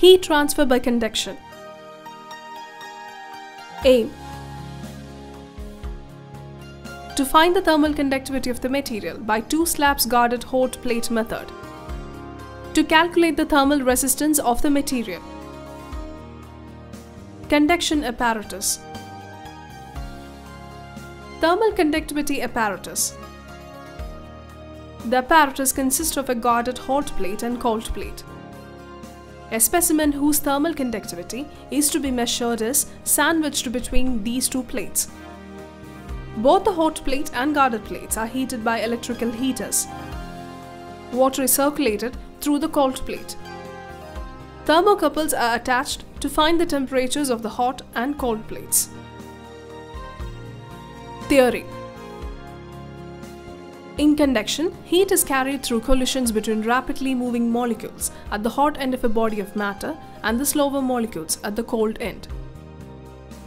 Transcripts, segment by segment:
Heat transfer by conduction. Aim To find the thermal conductivity of the material by two slabs guarded hot plate method. To calculate the thermal resistance of the material. Conduction apparatus. Thermal conductivity apparatus. The apparatus consists of a guarded hot plate and cold plate. A specimen whose thermal conductivity is to be measured is sandwiched between these two plates. Both the hot plate and guarded plates are heated by electrical heaters. Water is circulated through the cold plate. Thermocouples are attached to find the temperatures of the hot and cold plates. Theory In conduction, heat is carried through collisions between rapidly moving molecules at the hot end of a body of matter and the slower molecules at the cold end.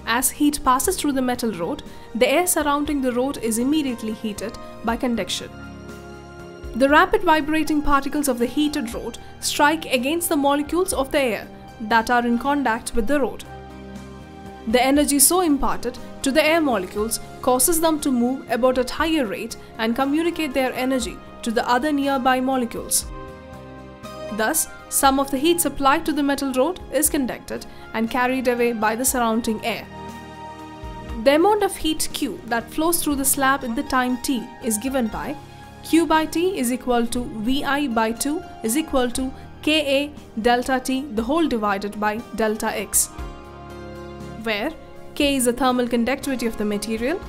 As heat passes through the metal rod, the air surrounding the rod is immediately heated by conduction. The rapid vibrating particles of the heated rod strike against the molecules of the air that are in contact with the rod. The energy so imparted to the air molecules causes them to move about at higher rate and communicate their energy to the other nearby molecules. Thus, some of the heat supplied to the metal rod is conducted and carried away by the surrounding air. The amount of heat Q that flows through the slab in the time t is given by Q by T is equal to Vi by 2 is equal to Ka delta T the whole divided by delta X, where K is the thermal conductivity of the material,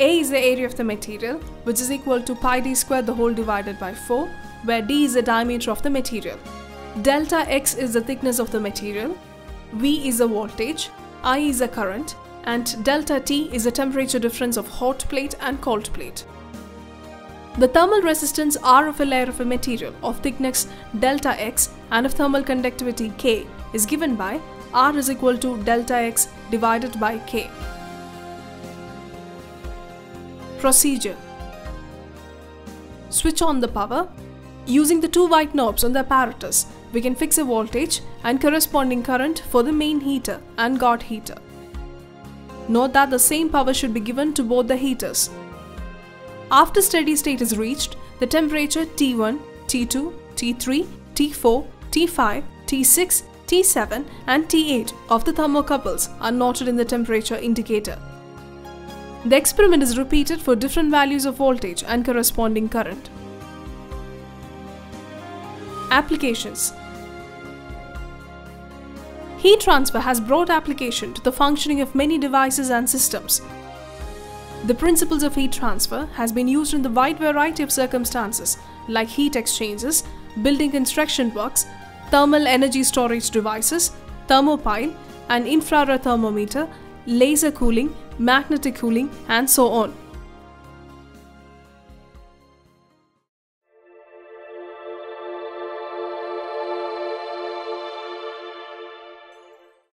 A is the area of the material which is equal to pi d squared the whole divided by 4, where d is the diameter of the material. Delta X is the thickness of the material, V is the voltage, I is the current, and delta T is the temperature difference of hot plate and cold plate. The thermal resistance R of a layer of a material of thickness delta X and of thermal conductivity K is given by R is equal to delta X divided by K. Procedure Switch on the power. Using the two white knobs on the apparatus, we can fix a voltage and corresponding current for the main heater and guard heater. Note that the same power should be given to both the heaters. After steady state is reached, the temperature T1, T2, T3, T4, T5, T6, T7 and T8 of the thermocouples are noted in the temperature indicator. The experiment is repeated for different values of voltage and corresponding current. Applications Heat transfer has broad application to the functioning of many devices and systems. The principles of heat transfer has been used in the wide variety of circumstances like heat exchangers, building construction works, thermal energy storage devices, thermopile, an infrared thermometer, laser cooling, magnetic cooling and so on.